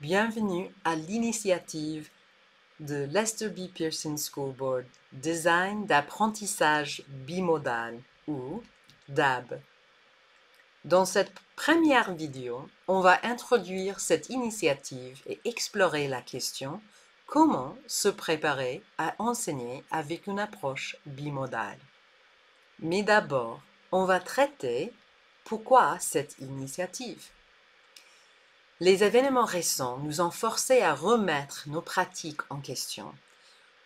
Bienvenue à l'initiative de Lester B. Pearson School Board Design d'apprentissage bimodal ou DAB. Dans cette première vidéo, on va introduire cette initiative et explorer la question comment se préparer à enseigner avec une approche bimodale. Mais d'abord, on va traiter pourquoi cette initiative. Les événements récents nous ont forcés à remettre nos pratiques en question.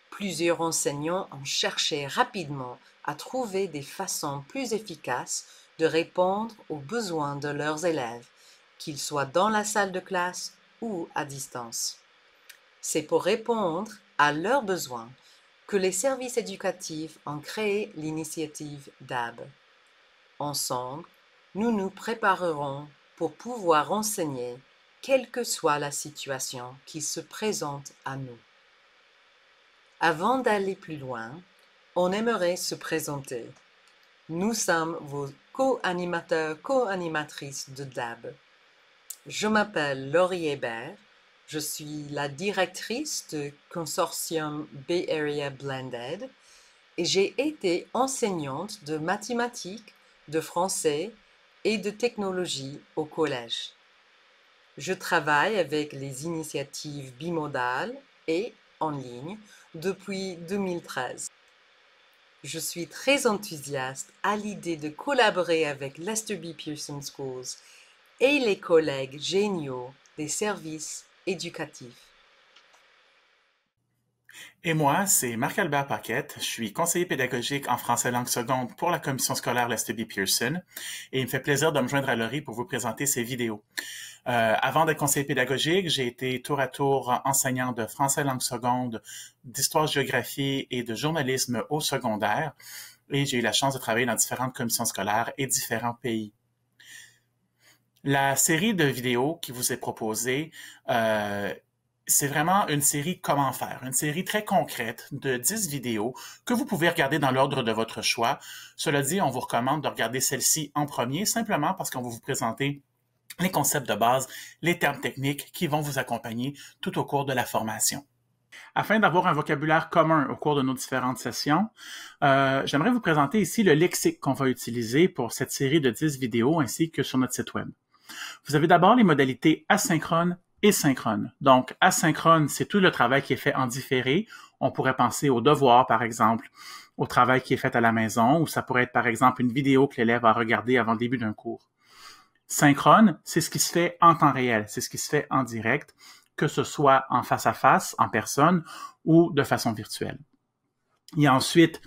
Plusieurs enseignants ont cherché rapidement à trouver des façons plus efficaces de répondre aux besoins de leurs élèves, qu'ils soient dans la salle de classe ou à distance. C'est pour répondre à leurs besoins que les services éducatifs ont créé l'initiative DAB. Ensemble, nous nous préparerons pour pouvoir enseigner quelle que soit la situation qui se présente à nous. Avant d'aller plus loin, on aimerait se présenter. Nous sommes vos co-animateurs, co-animatrices de DAB. Je m'appelle Laurie Hébert. Je suis la directrice du consortium Bay Area Blended et j'ai été enseignante de mathématiques, de français et de technologie au collège. Je travaille avec les initiatives bimodales et en ligne depuis 2013. Je suis très enthousiaste à l'idée de collaborer avec Lester B. Pearson Schools et les collègues géniaux des services éducatifs. Et moi, c'est Marc-Albert Paquette. Je suis conseiller pédagogique en français langue seconde pour la commission scolaire Lester B. Pearson. Et il me fait plaisir de me joindre à Laurie pour vous présenter ces vidéos. Euh, avant d'être conseiller pédagogique, j'ai été tour à tour enseignant de français langue seconde, d'histoire-géographie et de journalisme au secondaire. Et j'ai eu la chance de travailler dans différentes commissions scolaires et différents pays. La série de vidéos qui vous est proposée euh, c'est vraiment une série comment faire, une série très concrète de 10 vidéos que vous pouvez regarder dans l'ordre de votre choix. Cela dit, on vous recommande de regarder celle-ci en premier simplement parce qu'on va vous présenter les concepts de base, les termes techniques qui vont vous accompagner tout au cours de la formation. Afin d'avoir un vocabulaire commun au cours de nos différentes sessions, euh, j'aimerais vous présenter ici le lexique qu'on va utiliser pour cette série de 10 vidéos ainsi que sur notre site web. Vous avez d'abord les modalités asynchrones et synchrone. Donc, asynchrone, c'est tout le travail qui est fait en différé. On pourrait penser au devoir, par exemple, au travail qui est fait à la maison, ou ça pourrait être, par exemple, une vidéo que l'élève a regardée avant le début d'un cours. Synchrone, c'est ce qui se fait en temps réel, c'est ce qui se fait en direct, que ce soit en face à face, en personne, ou de façon virtuelle. Il y a ensuite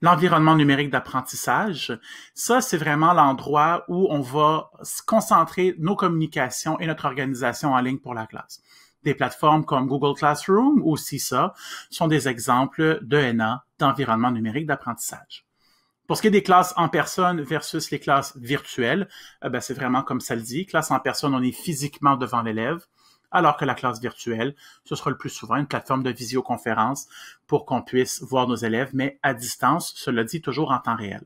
L'environnement numérique d'apprentissage, ça, c'est vraiment l'endroit où on va concentrer nos communications et notre organisation en ligne pour la classe. Des plateformes comme Google Classroom ou CISA sont des exemples d'ENA, d'environnement numérique d'apprentissage. Pour ce qui est des classes en personne versus les classes virtuelles, eh ben, c'est vraiment comme ça le dit. Classe en personne, on est physiquement devant l'élève alors que la classe virtuelle, ce sera le plus souvent une plateforme de visioconférence pour qu'on puisse voir nos élèves, mais à distance, cela dit toujours en temps réel.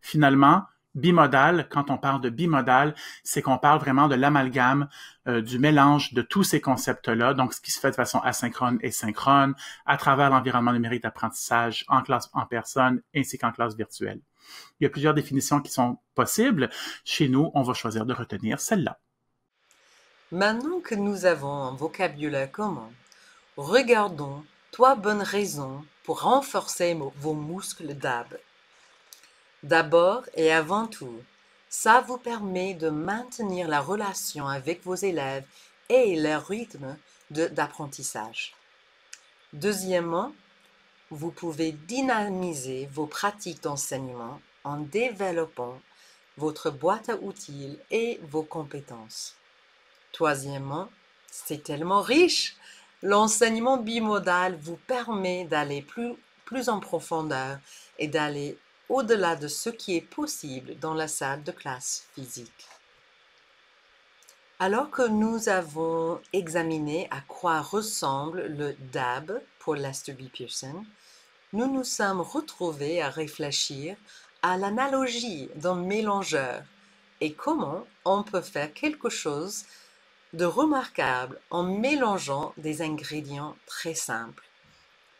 Finalement, bimodal, quand on parle de bimodal, c'est qu'on parle vraiment de l'amalgame, euh, du mélange de tous ces concepts-là, donc ce qui se fait de façon asynchrone et synchrone, à travers l'environnement numérique d'apprentissage en classe en personne ainsi qu'en classe virtuelle. Il y a plusieurs définitions qui sont possibles. Chez nous, on va choisir de retenir celle-là. Maintenant que nous avons un vocabulaire commun, regardons trois bonnes raisons pour renforcer vos muscles d'ab. D'abord et avant tout, ça vous permet de maintenir la relation avec vos élèves et leur rythme d'apprentissage. Deuxièmement, vous pouvez dynamiser vos pratiques d'enseignement en développant votre boîte à outils et vos compétences. Troisièmement, c'est tellement riche. L'enseignement bimodal vous permet d'aller plus, plus en profondeur et d'aller au-delà de ce qui est possible dans la salle de classe physique. Alors que nous avons examiné à quoi ressemble le DAB pour Lester B. Pearson, nous nous sommes retrouvés à réfléchir à l'analogie d'un mélangeur et comment on peut faire quelque chose de remarquable en mélangeant des ingrédients très simples.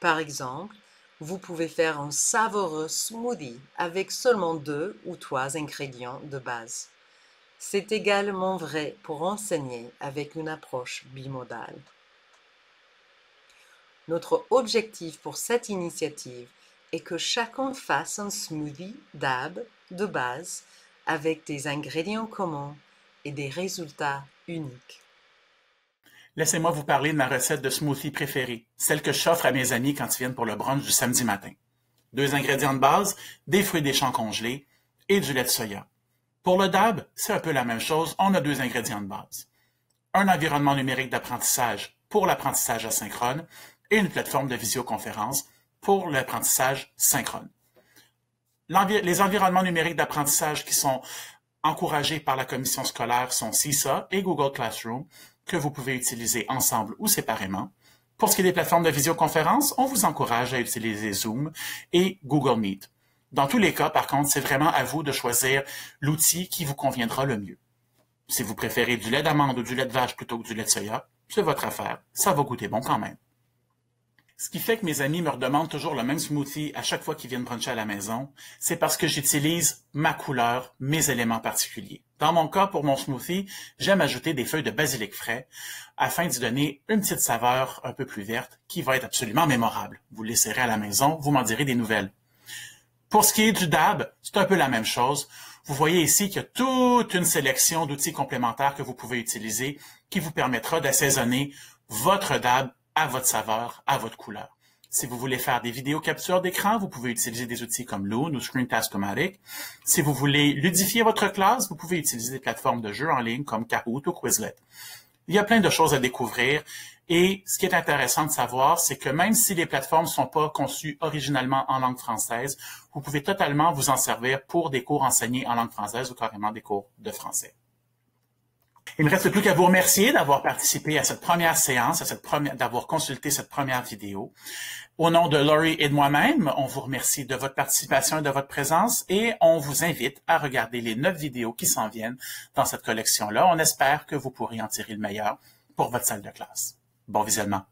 Par exemple, vous pouvez faire un savoureux smoothie avec seulement deux ou trois ingrédients de base. C'est également vrai pour enseigner avec une approche bimodale. Notre objectif pour cette initiative est que chacun fasse un smoothie d'ab de base avec des ingrédients communs des résultats uniques. Laissez-moi vous parler de ma recette de smoothie préférée, celle que j'offre à mes amis quand ils viennent pour le brunch du samedi matin. Deux ingrédients de base, des fruits des champs congelés et du lait de soya. Pour le DAB, c'est un peu la même chose, on a deux ingrédients de base. Un environnement numérique d'apprentissage pour l'apprentissage asynchrone et une plateforme de visioconférence pour l'apprentissage synchrone. Les environnements numériques d'apprentissage qui sont encouragés par la commission scolaire sont CISA et Google Classroom, que vous pouvez utiliser ensemble ou séparément. Pour ce qui est des plateformes de visioconférence, on vous encourage à utiliser Zoom et Google Meet. Dans tous les cas, par contre, c'est vraiment à vous de choisir l'outil qui vous conviendra le mieux. Si vous préférez du lait d'amande ou du lait de vache plutôt que du lait de soya, c'est votre affaire. Ça va goûter bon quand même. Ce qui fait que mes amis me redemandent toujours le même smoothie à chaque fois qu'ils viennent bruncher à la maison, c'est parce que j'utilise ma couleur, mes éléments particuliers. Dans mon cas, pour mon smoothie, j'aime ajouter des feuilles de basilic frais afin d'y donner une petite saveur un peu plus verte qui va être absolument mémorable. Vous le laisserez à la maison, vous m'en direz des nouvelles. Pour ce qui est du DAB, c'est un peu la même chose. Vous voyez ici qu'il y a toute une sélection d'outils complémentaires que vous pouvez utiliser qui vous permettra d'assaisonner votre DAB à votre saveur, à votre couleur. Si vous voulez faire des vidéos captures d'écran, vous pouvez utiliser des outils comme Loon ou Screencast-O-Matic. Si vous voulez ludifier votre classe, vous pouvez utiliser des plateformes de jeux en ligne comme Kahoot ou Quizlet. Il y a plein de choses à découvrir et ce qui est intéressant de savoir, c'est que même si les plateformes ne sont pas conçues originalement en langue française, vous pouvez totalement vous en servir pour des cours enseignés en langue française ou carrément des cours de français. Il ne me reste plus qu'à vous remercier d'avoir participé à cette première séance, d'avoir consulté cette première vidéo. Au nom de Laurie et de moi-même, on vous remercie de votre participation et de votre présence et on vous invite à regarder les neuf vidéos qui s'en viennent dans cette collection-là. On espère que vous pourrez en tirer le meilleur pour votre salle de classe. Bon visionnement.